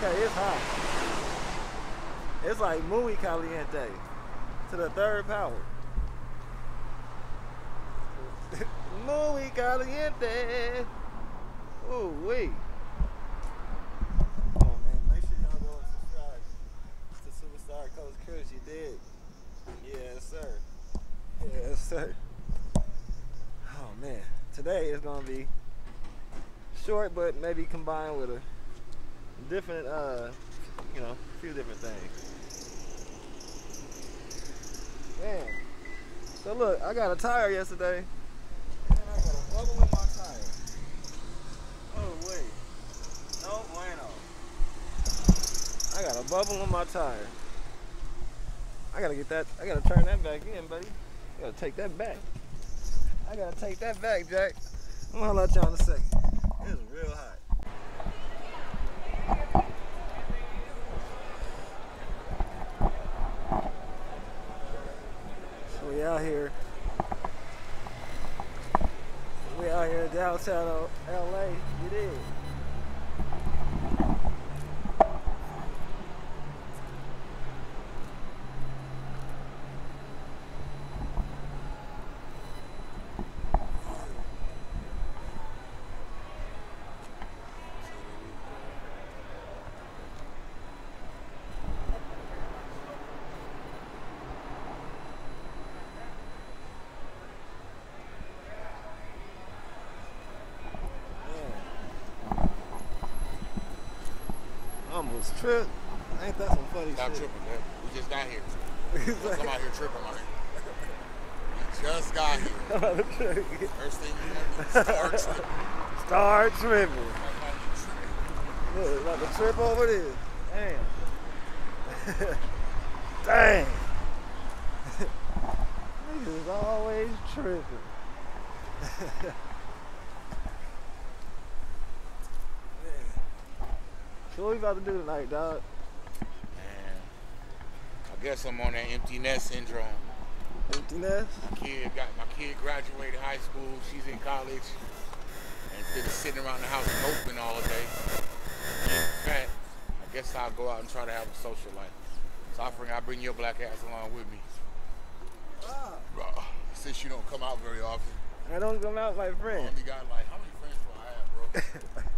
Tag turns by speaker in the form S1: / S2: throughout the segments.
S1: Okay, it's hot. It's like muy caliente to the third power. muy caliente. Ooh wee. Oh man, make sure y'all go and subscribe to Superstar Coach Chris. You did. Yes, sir. Yes, sir. Oh man, today is gonna be short, but maybe combined with a different, uh, you know, a few different things. Man, so look, I got a tire yesterday, and I got a bubble in my tire. Oh wait, no bueno. I got a bubble in my tire. I gotta get that. I gotta turn that back in, buddy. I gotta take that back. I gotta take that back, Jack. I'm gonna let y'all in a second. It's real hot. So we out here. We out here downtown LA. You did. Man. Almost tripped. Ain't that some funny
S2: Stop
S1: shit?
S2: tripping, man. We just got here. Don't come out here tripping, man. We just got here.
S1: I'm about to trip.
S2: First thing you want to start tripping.
S1: Start tripping.
S2: That's how you trip.
S1: Look, about to trip over this. Damn. Dang. Niggas is always tripping. So what we about to do tonight, dog?
S2: Man, I guess I'm on that empty nest syndrome.
S1: Empty nest?
S2: My kid got my kid graduated high school. She's in college, and instead of sitting around the house moping all day, fat, I guess I'll go out and try to have a social life. So I figured I'll bring your black ass along with me.
S1: Ah,
S2: Bruh, Since you don't come out very often,
S1: I don't come out, with my
S2: I
S1: friend.
S2: only got like how many friends do I have, bro?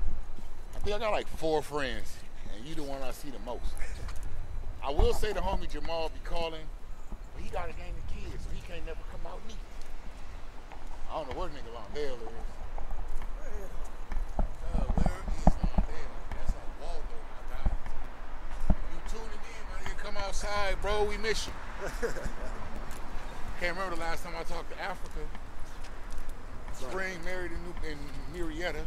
S2: I got like four friends, and you the one I see the most. I will say the homie Jamal be calling, but he got a gang of kids, so he can't never come out neat. I don't know where nigga Londale is. Uh, where is Londale? That's on Waldo, my guy. You tuning in, man? Come outside, bro. We miss you. Can't remember the last time I talked to Africa. Spring married in, New, in Marietta.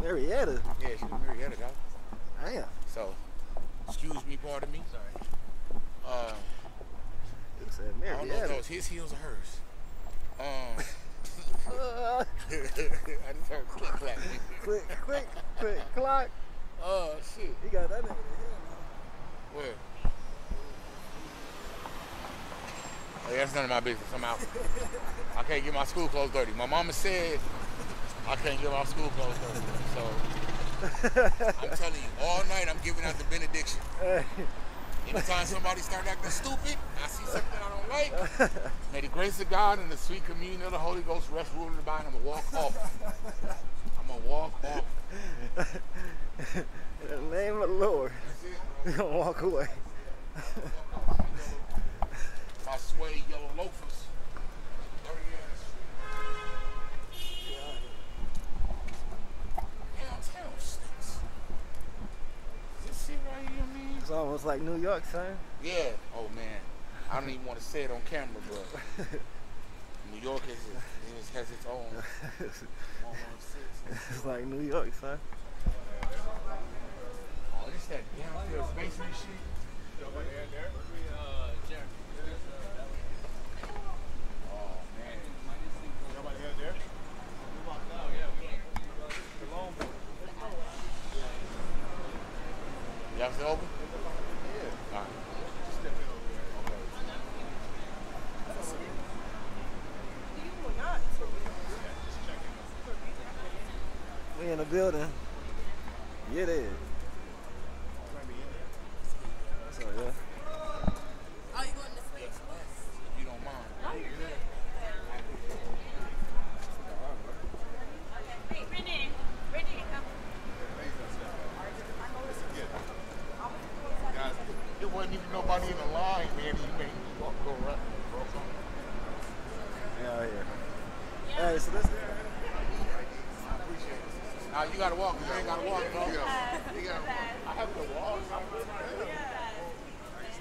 S1: Marietta.
S2: Yeah, she was Marietta, guy.
S1: Damn.
S2: So, excuse me, pardon me. Sorry. Uh,
S1: You said
S2: I don't know if those his heels or hers. Um,
S1: Uh,
S2: I just heard click clack.
S1: quick, quick, quick, clock.
S2: Oh shit.
S1: He got that nigga in the
S2: Where? Hey, that's none of my business. I'm out. I can't get my school clothes dirty. My mama said I can't get my school clothes dirty. So I'm telling you, all night I'm giving out the benediction. Anytime somebody start acting stupid, I see something I don't like. May the grace of God and the sweet communion of the Holy Ghost rest, rule, and abide. I'm gonna walk off. I'm gonna walk off.
S1: in the name of the Lord, we gonna walk away.
S2: My suede yellow loafers. Dirty ass. Downtown stinks. Is this shit right here, man?
S1: It's almost like New York, son.
S2: Yeah. Oh man, I don't even want to say it on camera, but New York is, is has its own
S1: it's like New York, son.
S2: Oh, this that downfield basement shit. Oh man. Y'all still open? Yeah. All right.
S1: We in the building. Yeah, it is.
S3: So yeah.
S4: Oh, you going to switch?
S2: If you don't mind.
S4: Brittany, Brittany, come.
S2: Guys, there wasn't even nobody in the line, man. You made me go, go right. Go something.
S3: Yeah. Hey, so this.
S2: I appreciate it. Now you gotta walk. You ain't gotta walk, bro. You gotta, I have to walk.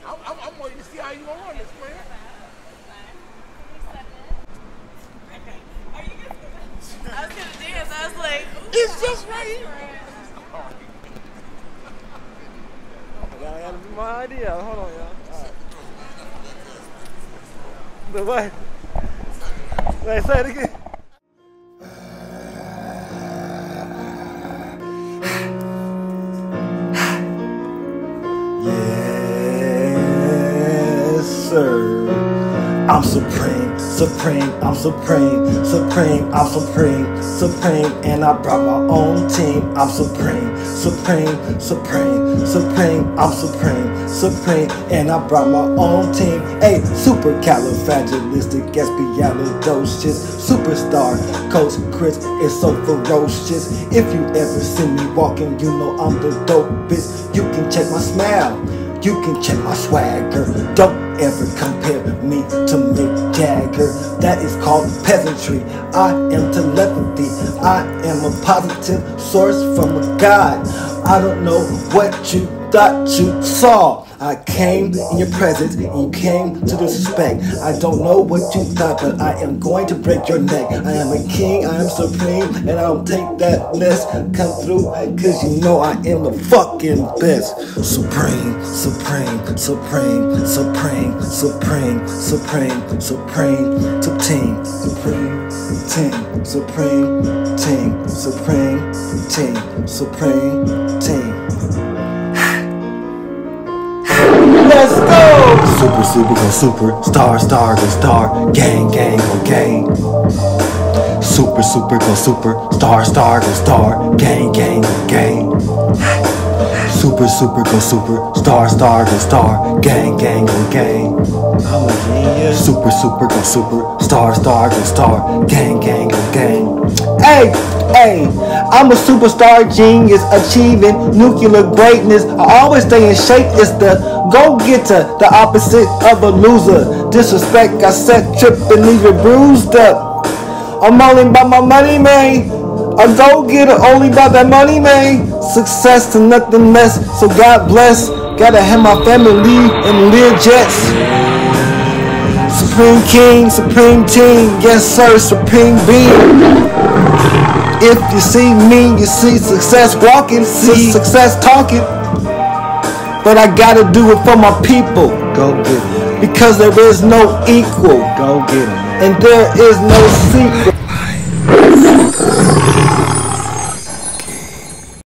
S2: I'm, I'm, I'm waiting to see how you gonna run this, man.
S4: I was gonna dance. I was like,
S2: It's just right here.
S3: Y'all gotta my idea. Hold on, y'all. The what? Wait, say it again.
S1: Yes, sir. I'm supreme, supreme, I'm supreme, supreme, I'm supreme, supreme, and I brought my own team. I'm supreme, supreme, supreme, supreme, I'm supreme, supreme, and I brought my own team. Hey, supercalifragilisticexpialidocious, superstar, Coach Chris is so ferocious. If you ever see me walking, you know I'm the dopest. You can check my smile. You can check my swagger. Don't ever compare me to Mick Jagger. That is called peasantry. I am telepathy. I am a positive source from a God. I don't know what you thought you saw. I came in your presence you came to disrespect. I don't know what you thought, but I am going to break your neck. I am a king, I am supreme, and I don't take that less. Come through, cause you know I am the fucking best. Supreme, supreme, supreme, supreme, supreme, supreme, supreme, supreme supreme, team, supreme, team, supreme, team, supreme, team. Let's go! Super, super, go super. Star, star, go star. Gang, gang, go gang. Super, super, go super. Star, star, go star. Gang, gang, go gang. Super, super, go super. Star, star, go star. Gang, gang, go gang. A genius. Super, super, go super. Star, star, go star. Gang, gang, go gang. Hey, hey, I'm a superstar genius achieving nuclear greatness. I always stay in shape. It's the go getter, the opposite of a loser. Disrespect, I set trip and leave it bruised up. I'm only about my money, man. A go getter only about that money, man. Success to nothing less. So God bless. Gotta have my family and live jets. Supreme King, Supreme Team, yes sir, Supreme Being. If you see me, you see success walking, see success talking. But I gotta do it for my people. Go get it. Because there is no equal. Go get it. And there is no secret.